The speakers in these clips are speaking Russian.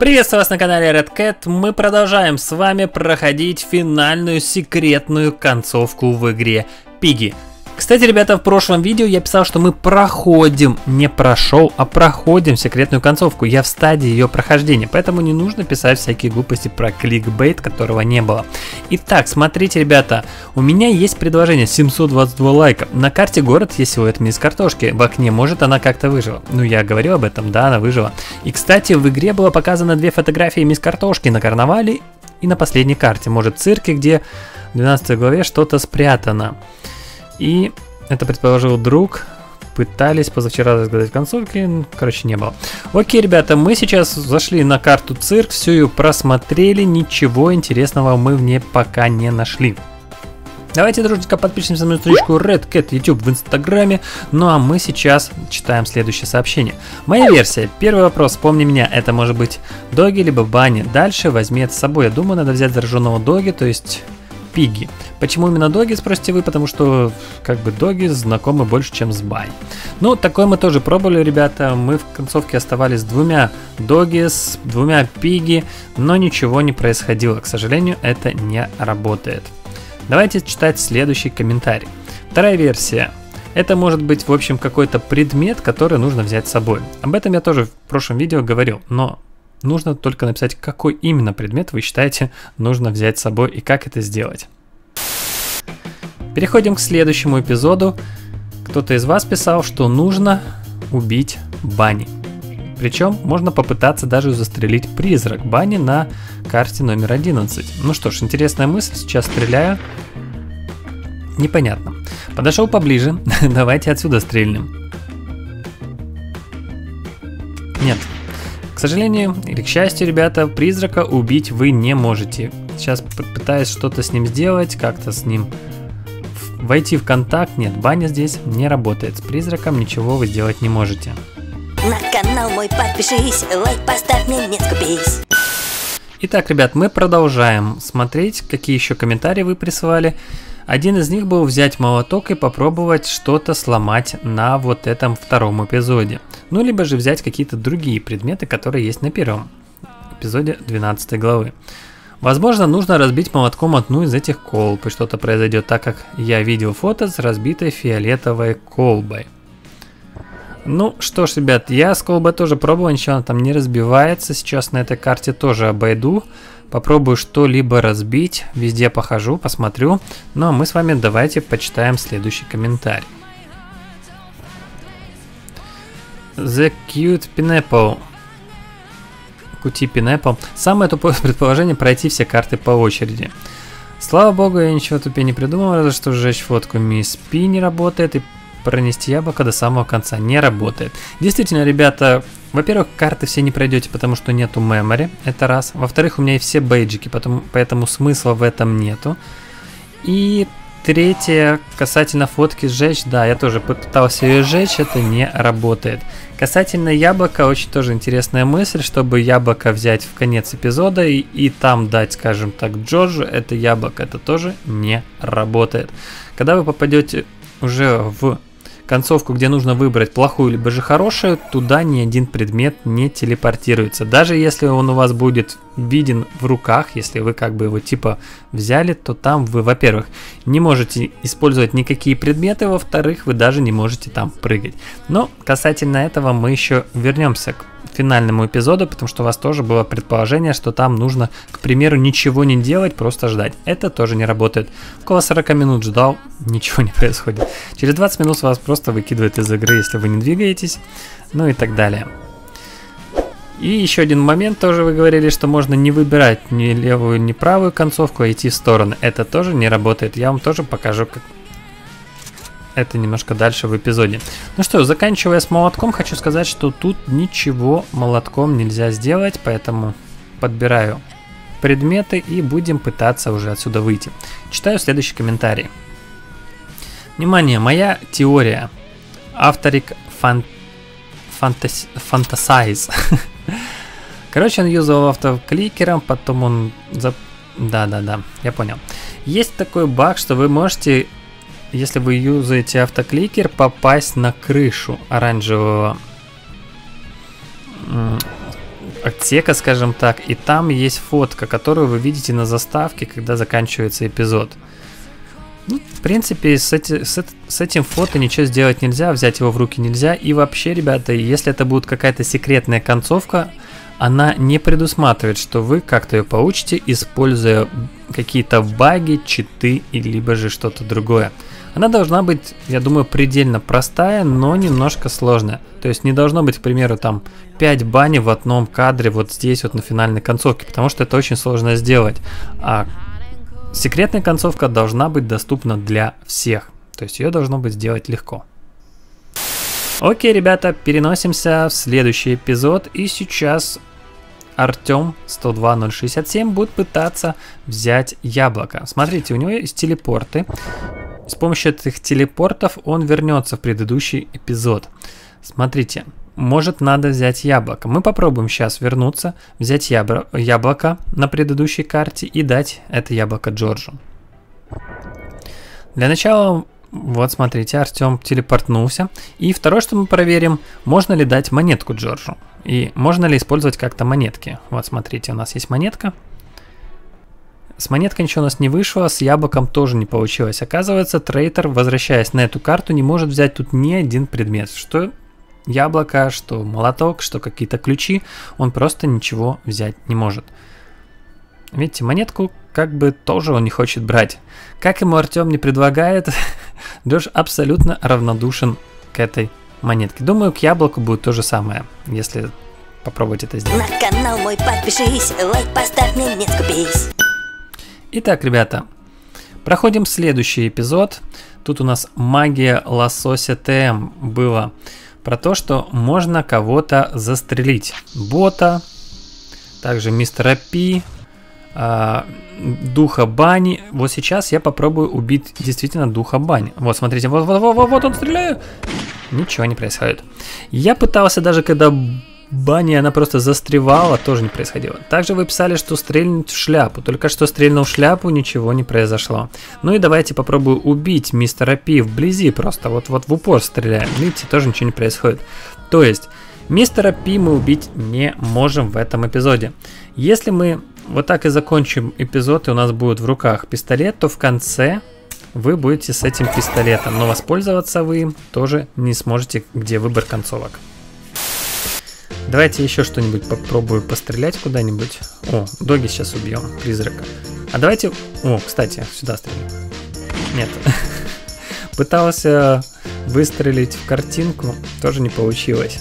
Приветствую вас на канале Red Cat. Мы продолжаем с вами проходить финальную секретную концовку в игре Пиги. Кстати, ребята, в прошлом видео я писал, что мы проходим, не прошел, а проходим секретную концовку. Я в стадии ее прохождения, поэтому не нужно писать всякие глупости про кликбейт, которого не было. Итак, смотрите, ребята, у меня есть предложение 722 лайка. На карте город есть силуэт мисс картошки. В окне, может, она как-то выжила. Ну, я говорил об этом, да, она выжила. И, кстати, в игре было показано две фотографии мисс картошки на карнавале и на последней карте. Может, в цирке, где в 12 главе что-то спрятано. И это предположил друг. Пытались позавчера разгадать концовки, короче, не было. Окей, ребята, мы сейчас зашли на карту цирк, всю ее просмотрели, ничего интересного мы в ней пока не нашли. Давайте, дружненько, подпишемся на страничку Red Cat YouTube в Инстаграме. Ну а мы сейчас читаем следующее сообщение. Моя версия. Первый вопрос, помни меня, это может быть Доги либо Бани. Дальше возьми это с собой. Я думаю, надо взять зараженного Доги, то есть Пиги. Почему именно доги, спросите вы, потому что как бы доги знакомы больше, чем с бай. Ну, такое мы тоже пробовали, ребята. Мы в концовке оставались с двумя доги, с двумя пиги, но ничего не происходило. К сожалению, это не работает. Давайте читать следующий комментарий. Вторая версия. Это может быть, в общем, какой-то предмет, который нужно взять с собой. Об этом я тоже в прошлом видео говорил, но Нужно только написать, какой именно предмет вы считаете нужно взять с собой и как это сделать. Переходим к следующему эпизоду. Кто-то из вас писал, что нужно убить Бани. Причем можно попытаться даже застрелить призрак Бани на карте номер 11. Ну что ж, интересная мысль, сейчас стреляю. Непонятно. Подошел поближе, давайте отсюда стрельнем. К сожалению или к счастью, ребята, призрака убить вы не можете. Сейчас пытаюсь что-то с ним сделать, как-то с ним войти в контакт. Нет, баня здесь не работает. С призраком ничего вы сделать не можете. На канал мой подпишись, лайк поставь, мне не скупись. Итак, ребят, мы продолжаем смотреть, какие еще комментарии вы присылали. Один из них был взять молоток и попробовать что-то сломать на вот этом втором эпизоде. Ну, либо же взять какие-то другие предметы, которые есть на первом эпизоде 12 главы. Возможно, нужно разбить молотком одну из этих колб, и что-то произойдет, так как я видел фото с разбитой фиолетовой колбой. Ну что ж, ребят, я с колбой тоже пробовал, ничего она там не разбивается. Сейчас на этой карте тоже обойду. Попробую что-либо разбить. Везде похожу, посмотрю. Ну а мы с вами давайте почитаем следующий комментарий. The Cute Pineapple. Кути Pineapple. Самое тупое предположение пройти все карты по очереди. Слава богу, я ничего тупее не придумал, разве что сжечь фотку Мисс Пи не работает и пронести яблоко до самого конца не работает. Действительно, ребята, во-первых, карты все не пройдете, потому что нету memory, это раз. Во-вторых, у меня и все бейджики, потому, поэтому смысла в этом нету. И Третье, касательно фотки сжечь, да, я тоже пытался ее сжечь, это не работает. Касательно яблока, очень тоже интересная мысль, чтобы яблоко взять в конец эпизода и, и там дать, скажем так, Джорджу это яблоко, это тоже не работает. Когда вы попадете уже в концовку, где нужно выбрать плохую либо же хорошую, туда ни один предмет не телепортируется. Даже если он у вас будет виден в руках, если вы как бы его типа взяли, то там вы, во-первых, не можете использовать никакие предметы, во-вторых, вы даже не можете там прыгать. Но касательно этого мы еще вернемся к финальному эпизоду, потому что у вас тоже было предположение, что там нужно, к примеру, ничего не делать, просто ждать. Это тоже не работает. Около 40 минут ждал, ничего не происходит. Через 20 минут вас просто выкидывает из игры, если вы не двигаетесь, ну и так далее. И еще один момент, тоже вы говорили, что можно не выбирать ни левую, ни правую концовку, а идти в стороны. Это тоже не работает. Я вам тоже покажу, как это немножко дальше в эпизоде. Ну что, заканчивая с молотком, хочу сказать, что тут ничего молотком нельзя сделать, поэтому подбираю предметы и будем пытаться уже отсюда выйти. Читаю следующий комментарий. Внимание, моя теория. Авторик фан... фантас... фантасайз. Короче, он юзал автокликером, потом он... Да-да-да, я понял. Есть такой баг, что вы можете если вы юзаете автокликер, попасть на крышу оранжевого отсека, скажем так, и там есть фотка, которую вы видите на заставке, когда заканчивается эпизод. Ну, в принципе, с, эти, с, с этим фото ничего сделать нельзя, взять его в руки нельзя. И вообще, ребята, если это будет какая-то секретная концовка, она не предусматривает, что вы как-то ее получите, используя какие-то баги, читы, либо же что-то другое. Она должна быть, я думаю, предельно простая, но немножко сложная. То есть не должно быть, к примеру, там 5 бани в одном кадре вот здесь вот на финальной концовке, потому что это очень сложно сделать. А секретная концовка должна быть доступна для всех. То есть ее должно быть сделать легко. Окей, ребята, переносимся в следующий эпизод. И сейчас Артем 102067 будет пытаться взять яблоко. Смотрите, у него есть телепорты. С помощью этих телепортов он вернется в предыдущий эпизод. Смотрите, может надо взять яблоко. Мы попробуем сейчас вернуться, взять ябр- яблоко на предыдущей карте и дать это яблоко Джорджу. Для начала, вот смотрите, Артем телепортнулся. И второе, что мы проверим, можно ли дать монетку Джорджу. И можно ли использовать как-то монетки. Вот смотрите, у нас есть монетка. С монеткой ничего у нас не вышло, с яблоком тоже не получилось. Оказывается, трейдер, возвращаясь на эту карту, не может взять тут ни один предмет. Что яблоко, что молоток, что какие-то ключи, он просто ничего взять не может. Видите, монетку как бы тоже он не хочет брать. Как ему Артем не предлагает, Джош абсолютно равнодушен к этой монетке. Думаю, к яблоку будет то же самое, если попробовать это сделать. На канал мой подпишись, лайк поставь, мне не скупись. Итак, ребята, проходим следующий эпизод. Тут у нас магия лосося ТМ было про то, что можно кого-то застрелить. Бота, также мистера Пи, а, духа бани. Вот сейчас я попробую убить действительно духа бани. Вот, смотрите, вот, вот, вот, вот он стреляю. Ничего не происходит. Я пытался даже, когда Бани, она просто застревала, тоже не происходило. Также вы писали, что стрельнуть в шляпу. Только что стрельнул в шляпу, ничего не произошло. Ну и давайте попробую убить мистера Пи вблизи просто. Вот, вот в упор стреляем. Видите, тоже ничего не происходит. То есть, мистера Пи мы убить не можем в этом эпизоде. Если мы вот так и закончим эпизод, и у нас будет в руках пистолет, то в конце вы будете с этим пистолетом. Но воспользоваться вы тоже не сможете, где выбор концовок. Давайте еще что-нибудь попробую пострелять куда-нибудь. О, доги сейчас убьем, призрака. А давайте... О, кстати, сюда стрелю. Нет. Пытался выстрелить в картинку, тоже не получилось.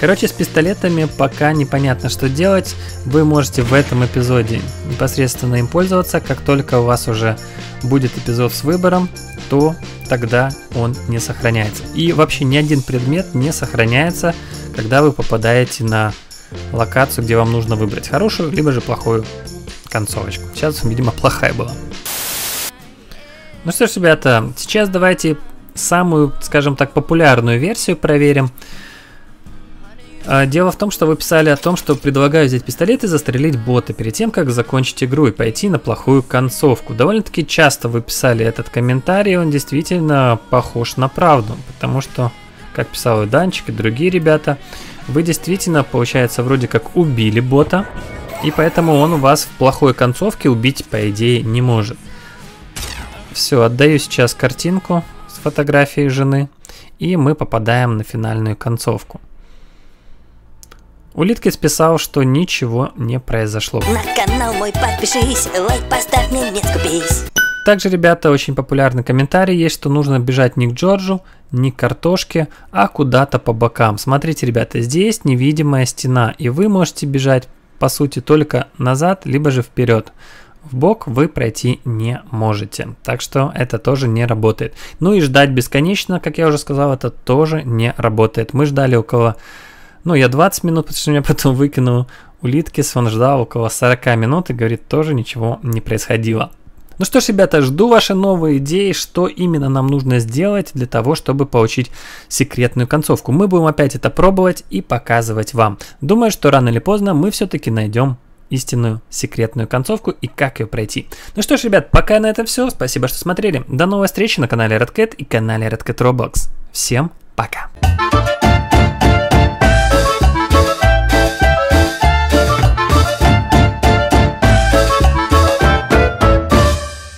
Короче, с пистолетами пока непонятно, что делать. Вы можете в этом эпизоде непосредственно им пользоваться. Как только у вас уже будет эпизод с выбором, то тогда он не сохраняется. И вообще ни один предмет не сохраняется, когда вы попадаете на локацию, где вам нужно выбрать хорошую, либо же плохую концовочку. Сейчас, видимо, плохая была. Ну что ж, ребята, сейчас давайте самую, скажем так, популярную версию проверим. А, дело в том, что вы писали о том, что предлагаю взять пистолет и застрелить бота перед тем, как закончить игру и пойти на плохую концовку. Довольно-таки часто вы писали этот комментарий, он действительно похож на правду, потому что, как писал и Данчик, и другие ребята, вы действительно, получается, вроде как убили бота, и поэтому он у вас в плохой концовке убить, по идее, не может. Все, отдаю сейчас картинку с фотографией жены, и мы попадаем на финальную концовку. Улиткис писал, что ничего не произошло. На канал мой подпишись, лайк поставь, мне не скупись. Также, ребята, очень популярный комментарий есть, что нужно бежать не к Джорджу, не к картошке, а куда-то по бокам. Смотрите, ребята, здесь невидимая стена, и вы можете бежать, по сути, только назад, либо же вперед. В бок вы пройти не можете, так что это тоже не работает. Ну и ждать бесконечно, как я уже сказал, это тоже не работает. Мы ждали около ну, я 20 минут, потому что меня потом выкинул улиткис, он ждал около 40 минут и говорит, тоже ничего не происходило. Ну что ж, ребята, жду ваши новые идеи, что именно нам нужно сделать для того, чтобы получить секретную концовку. Мы будем опять это пробовать и показывать вам. Думаю, что рано или поздно мы все-таки найдем истинную секретную концовку и как ее пройти. Ну что ж, ребят, пока на этом все. Спасибо, что смотрели. До новой встречи на канале Redcat и канале Redcat Roblox. Всем пока!